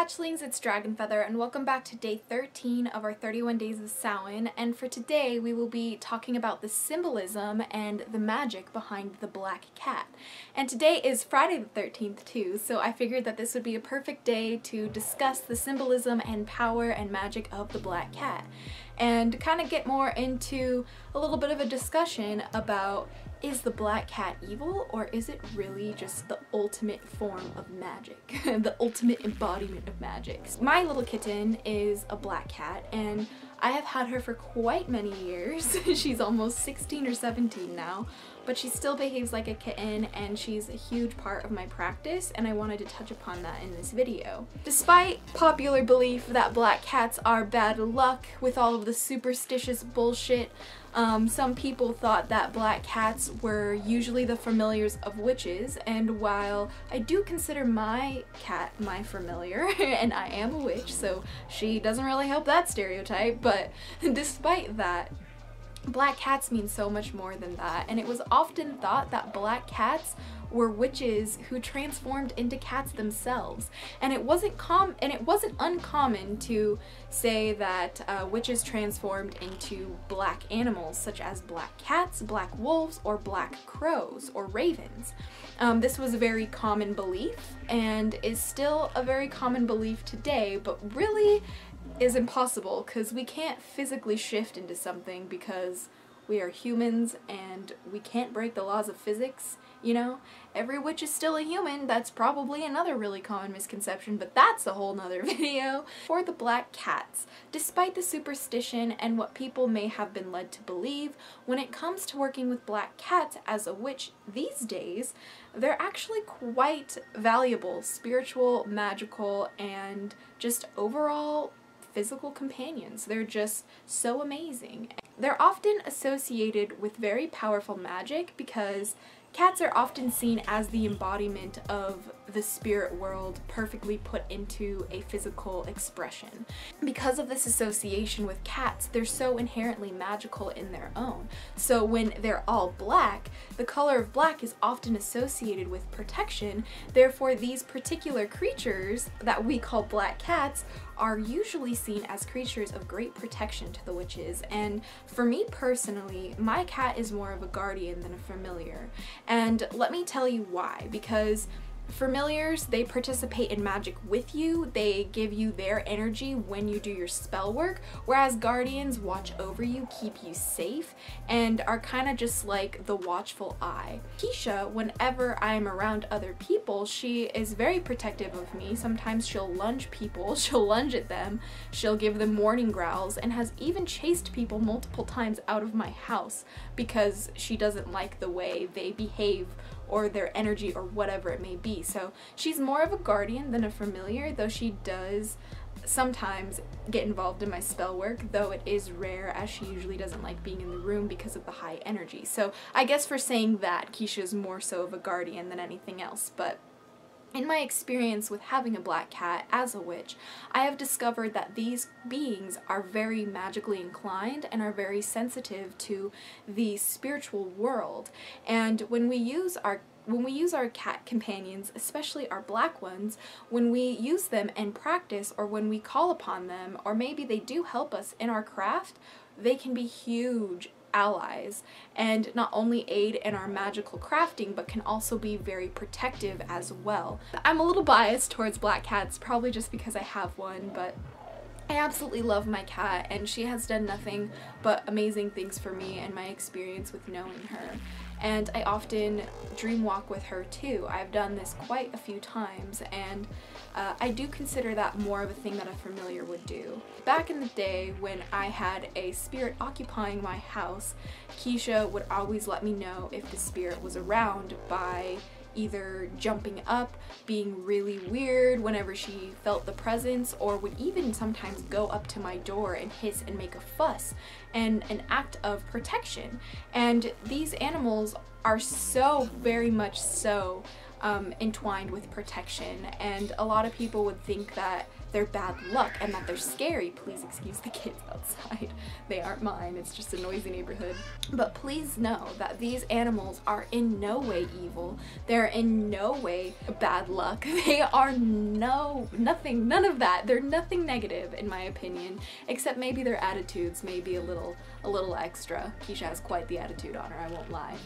hatchlings, it's Dragonfeather and welcome back to day 13 of our 31 days of Samhain and for today we will be talking about the symbolism and the magic behind the black cat. And today is Friday the 13th too, so I figured that this would be a perfect day to discuss the symbolism and power and magic of the black cat and kind of get more into a little bit of a discussion about is the black cat evil or is it really just the ultimate form of magic? the ultimate embodiment of magic. My little kitten is a black cat and I have had her for quite many years. she's almost 16 or 17 now, but she still behaves like a kitten and she's a huge part of my practice and I wanted to touch upon that in this video. Despite popular belief that black cats are bad luck with all of the superstitious bullshit, um, some people thought that black cats were usually the familiars of witches, and while I do consider my cat my familiar, and I am a witch, so she doesn't really help that stereotype, but despite that, black cats mean so much more than that, and it was often thought that black cats were witches who transformed into cats themselves. And it wasn't com and it wasn't uncommon to say that uh, witches transformed into black animals such as black cats, black wolves, or black crows or ravens. Um, this was a very common belief and is still a very common belief today, but really is impossible because we can't physically shift into something because we are humans and we can't break the laws of physics, you know? Every witch is still a human, that's probably another really common misconception, but that's a whole nother video. For the black cats, despite the superstition and what people may have been led to believe, when it comes to working with black cats as a witch these days, they're actually quite valuable, spiritual, magical, and just overall physical companions. They're just so amazing. They're often associated with very powerful magic because Cats are often seen as the embodiment of the spirit world perfectly put into a physical expression. Because of this association with cats, they're so inherently magical in their own. So when they're all black, the color of black is often associated with protection, therefore these particular creatures that we call black cats are usually seen as creatures of great protection to the witches and for me personally my cat is more of a guardian than a familiar and let me tell you why because Familiars, they participate in magic with you, they give you their energy when you do your spell work, whereas guardians watch over you, keep you safe, and are kind of just like the watchful eye. Keisha, whenever I'm around other people, she is very protective of me. Sometimes she'll lunge people, she'll lunge at them, she'll give them warning growls, and has even chased people multiple times out of my house because she doesn't like the way they behave or their energy or whatever it may be. So she's more of a guardian than a familiar, though she does sometimes get involved in my spell work, though it is rare as she usually doesn't like being in the room because of the high energy. So I guess for saying that, Keisha is more so of a guardian than anything else, but in my experience with having a black cat as a witch, I have discovered that these beings are very magically inclined and are very sensitive to the spiritual world. And when we use our when we use our cat companions, especially our black ones, when we use them in practice or when we call upon them, or maybe they do help us in our craft, they can be huge allies and not only aid in our magical crafting but can also be very protective as well. I'm a little biased towards black cats probably just because I have one but I absolutely love my cat and she has done nothing but amazing things for me and my experience with knowing her and I often dream walk with her too. I've done this quite a few times and uh, I do consider that more of a thing that a familiar would do. Back in the day when I had a spirit occupying my house, Keisha would always let me know if the spirit was around by either jumping up, being really weird whenever she felt the presence, or would even sometimes go up to my door and hiss and make a fuss and an act of protection. And these animals are so very much so um, entwined with protection and a lot of people would think that they're bad luck and that they're scary. Please excuse the kids outside. They aren't mine. It's just a noisy neighborhood. But please know that these animals are in no way evil. They're in no way bad luck. They are no, nothing, none of that. They're nothing negative in my opinion, except maybe their attitudes may be a little, a little extra. Keisha has quite the attitude on her, I won't lie.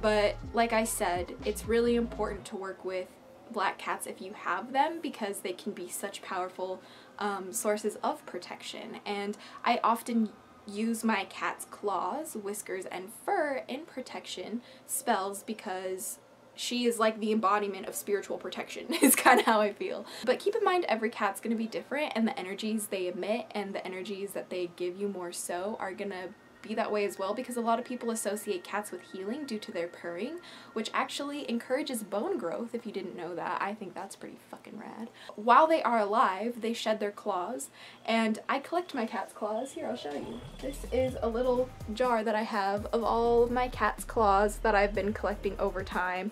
But like I said, it's really important to work with black cats if you have them because they can be such powerful um, sources of protection. And I often use my cat's claws, whiskers, and fur in protection spells because she is like the embodiment of spiritual protection is kind of how I feel. But keep in mind every cat's going to be different and the energies they emit and the energies that they give you more so are going to be that way as well because a lot of people associate cats with healing due to their purring, which actually encourages bone growth if you didn't know that. I think that's pretty fucking rad. While they are alive, they shed their claws, and I collect my cat's claws. Here, I'll show you. This is a little jar that I have of all of my cat's claws that I've been collecting over time,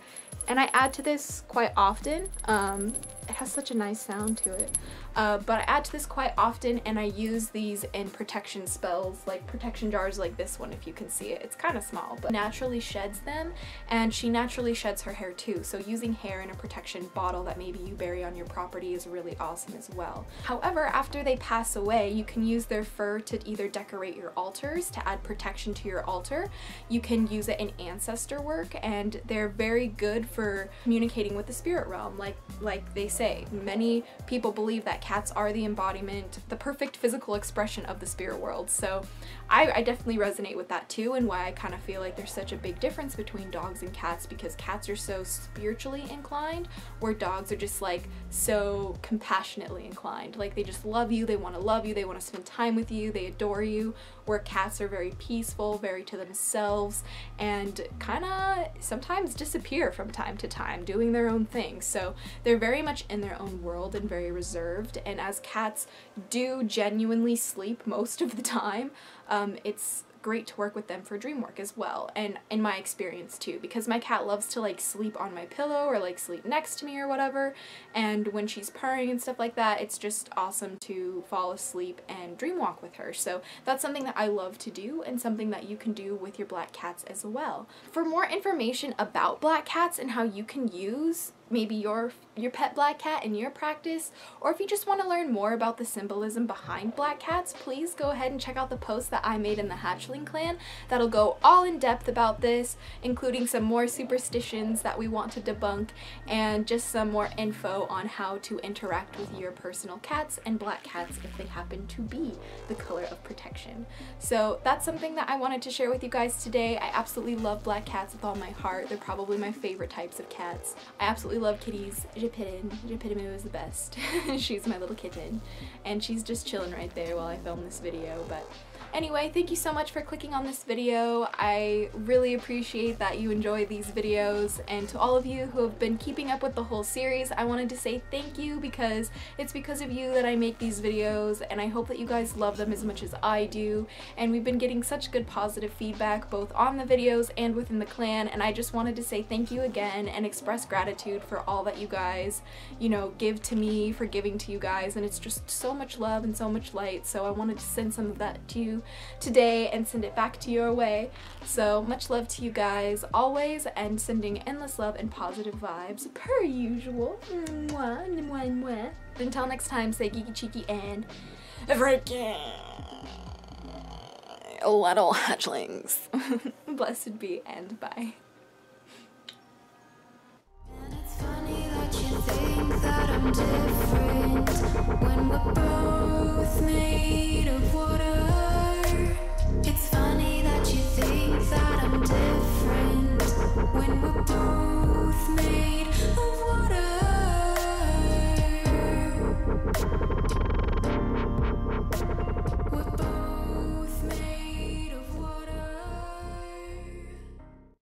and I add to this quite often. Um, it has such a nice sound to it. Uh, but I add to this quite often and I use these in protection spells, like protection jars like this one if you can see it. It's kind of small, but naturally sheds them and she naturally sheds her hair too. So using hair in a protection bottle that maybe you bury on your property is really awesome as well. However, after they pass away, you can use their fur to either decorate your altars to add protection to your altar. You can use it in ancestor work and they're very good for communicating with the spirit realm like, like they say. Many people believe that cats are the embodiment, the perfect physical expression of the spirit world. So I, I definitely resonate with that too and why I kind of feel like there's such a big difference between dogs and cats because cats are so spiritually inclined where dogs are just like so compassionately inclined. Like they just love you, they want to love you, they want to spend time with you, they adore you, where cats are very peaceful, very to themselves, and kind of sometimes disappear from time to time doing their own thing. So they're very much in their own world and very reserved. And as cats do genuinely sleep most of the time, um, it's great to work with them for dream work as well. And in my experience too because my cat loves to like sleep on my pillow or like sleep next to me or whatever and when she's purring and stuff like that it's just awesome to fall asleep and dream walk with her. So that's something that I love to do and something that you can do with your black cats as well. For more information about black cats and how you can use maybe your your pet black cat in your practice or if you just want to learn more about the symbolism behind black cats please go ahead and check out the post that I made in the Hatchling clan that'll go all in depth about this including some more superstitions that we want to debunk and just some more info on how to interact with your personal cats and black cats if they happen to be the color of protection. So that's something that I wanted to share with you guys today. I absolutely love black cats with all my heart. They're probably my favorite types of cats. I absolutely love kitties. Jepidin. Jepidimu is the best. she's my little kitten. And she's just chilling right there while I film this video. But Anyway, thank you so much for clicking on this video. I really appreciate that you enjoy these videos. And to all of you who have been keeping up with the whole series, I wanted to say thank you because it's because of you that I make these videos and I hope that you guys love them as much as I do. And we've been getting such good positive feedback both on the videos and within the clan and I just wanted to say thank you again and express gratitude for all that you guys, you know, give to me, for giving to you guys. And it's just so much love and so much light so I wanted to send some of that to you today and send it back to your way. So much love to you guys always and sending endless love and positive vibes per usual. Mwah, mwah, mwah. Until next time, say geeky cheeky and freaking little hatchlings. Blessed be and bye. I'm different when we're both made of water